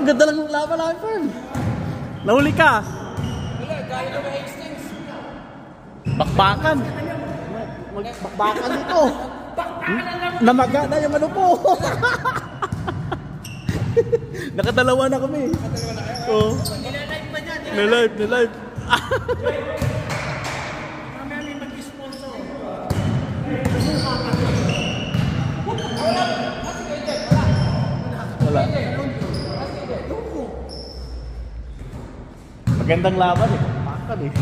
ang ganda lang ng laban namin, Fern. Nahuli ka. Wala, galing naman Hastings. Bakbakan. Magbakbakan dito. Namaga na yung ano po. Nakadalawa na kami. Oo. Nilalive pa niya. Na-live, na-live. Mamaya may mag-sponsor. Wala. Magandang laban eh. Bakbakan eh.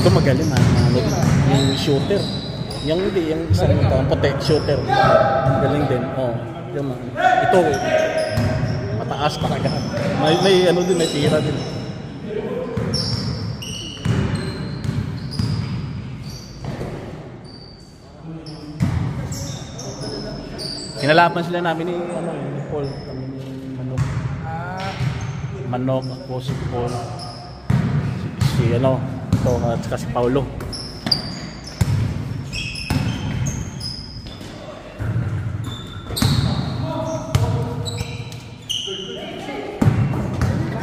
Ito magaling ha. Ano, yung shooter. Yung hindi, yung isang ito, ang puti, shooter. Galing din. Oh, yung, ito, mataas talaga. May, may ano din, may tira din. Kinalaban sila namin ni, ano, ni Paul. Kami ni Manok. Ah, Manok, ako si Paul. Si, si ano, ito, at si Paulo.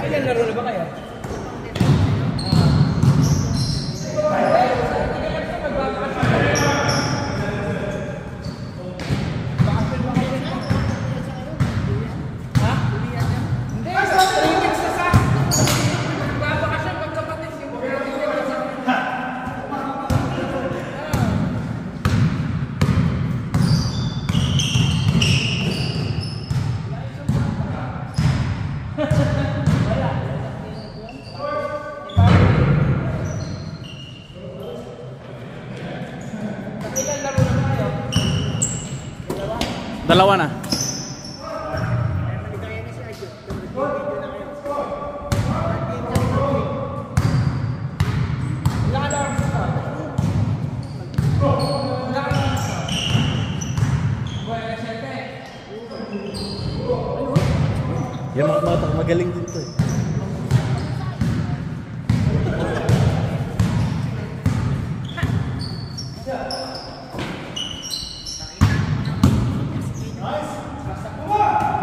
ilan laro na ba kayo? Ha? Hindi, sa 3 weeks na sa Magbabakasyon magkapatid. Hindi mo kaya bigyan sa Ilan laro na ba kayo? Dalawa na. Yan mga bata, magaling din to eh.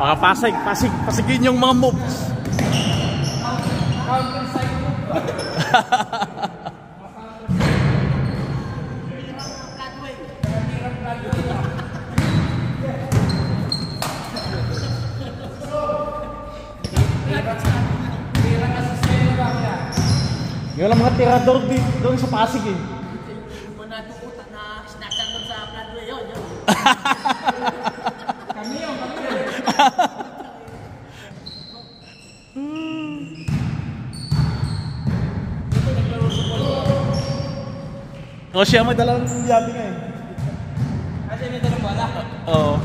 Mga pasig, pasig, pasigin yung mga moves. Counter side mo. Yung lang mga tirador di, doon sa pasig eh. mo na tukutan na snatcher doon sa Broadway yun. yun. Kami yun, kami yun. O siya may dalang yabi nga eh. Kasi may tanong wala. Oo.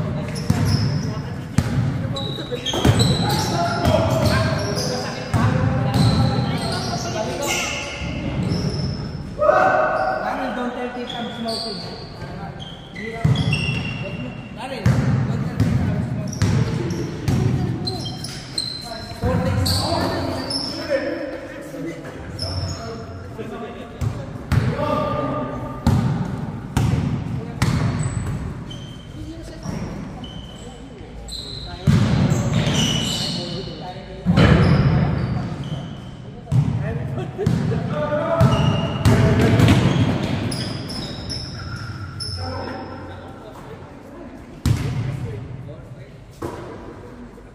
Don't tell Tita I'm smoking.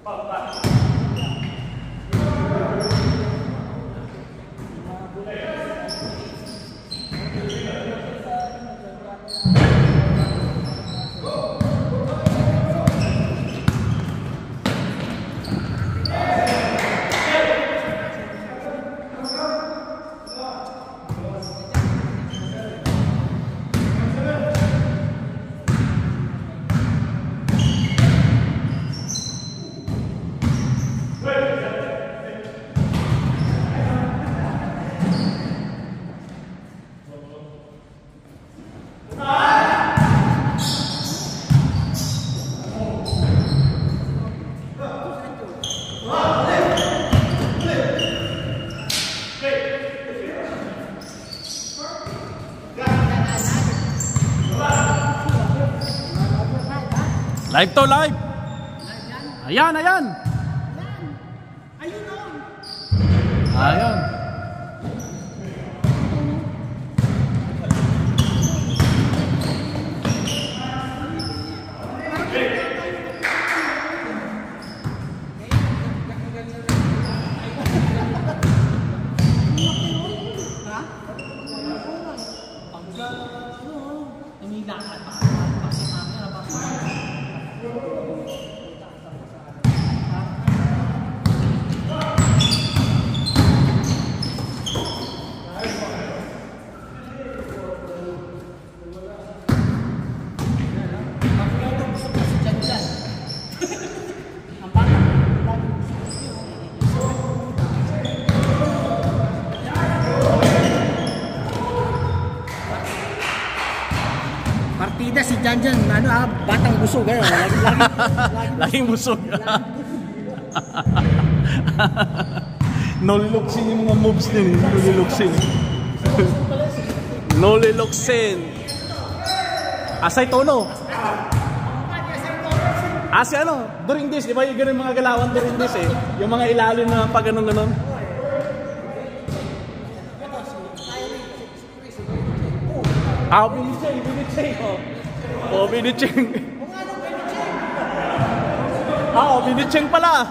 Bye-bye. Live to, live! Ayan, ayan! Ayun o. Ayan. Tumila ka pa. Kasi mamaya ba? Janjan, ano ah, batang busog eh. Lagi, lagi, lagi. Laging busog. Noliluksin yung mga moves din. eh. Noliluksin. Noliluksin. Asay tono. Ah, si ano? During this, di ba yung ganun mga galawan during this eh? Yung mga ilalim na pag ganun ganun. Ah, binicheng, binicheng. Oh, oh binicheng. Ah, oh, binicheng pala.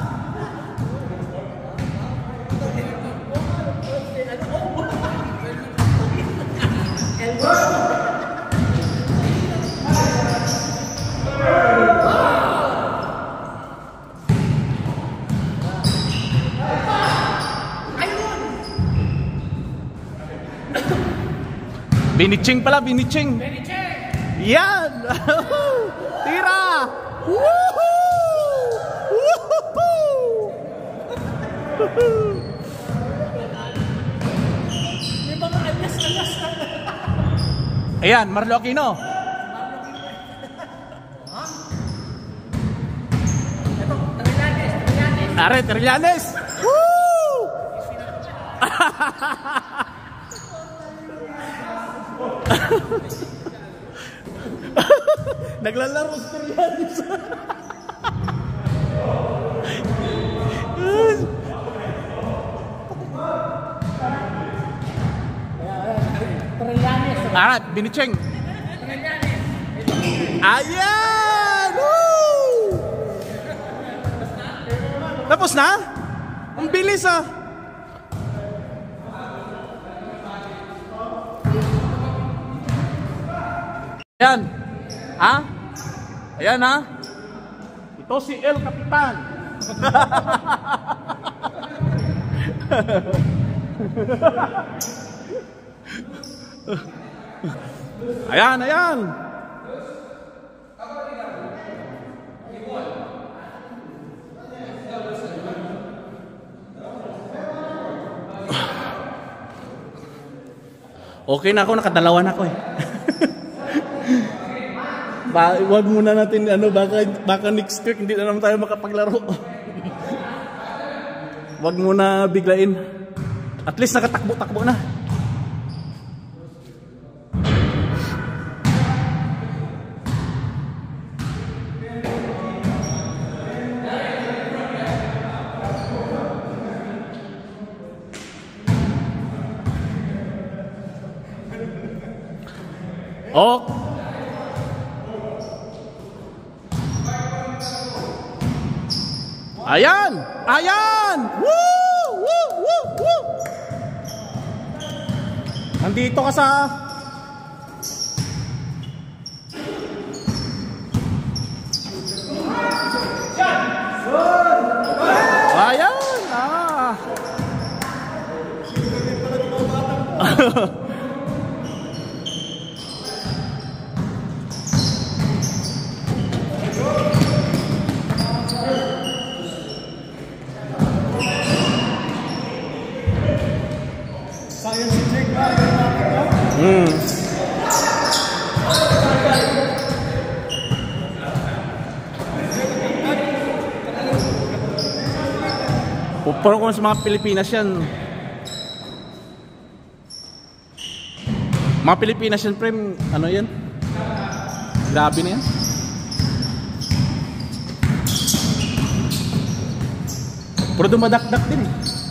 Binicheng pala, binicheng. Yan! Tira! Woohoo! Woohoo! May mga alas-alas na. Ayan, Marlo Aquino. Are, Trillanes! Woo! Naglalaro si. Trillanes. ah, binicheng. Ayan! Woo! Tapos na? Ang bilis ah! Ayan. Ha? Ayan ha? Ito si El Capitan. Ayan, ayan. Okay na ako, nakadalawa na ako eh. ba, wag muna natin ano baka baka next week hindi na naman tayo makapaglaro. wag muna biglain. At least nakatakbo-takbo na. Oh. Ayan! Ayan! Woo! Woo! Woo! Woo! Nandito ka sa Ayan! Ah! Mm. Pero kung sa mga Pilipinas yan. Mga Pilipinas yan, prem, ano yan? Grabe na yan. Pero dumadakdak din eh.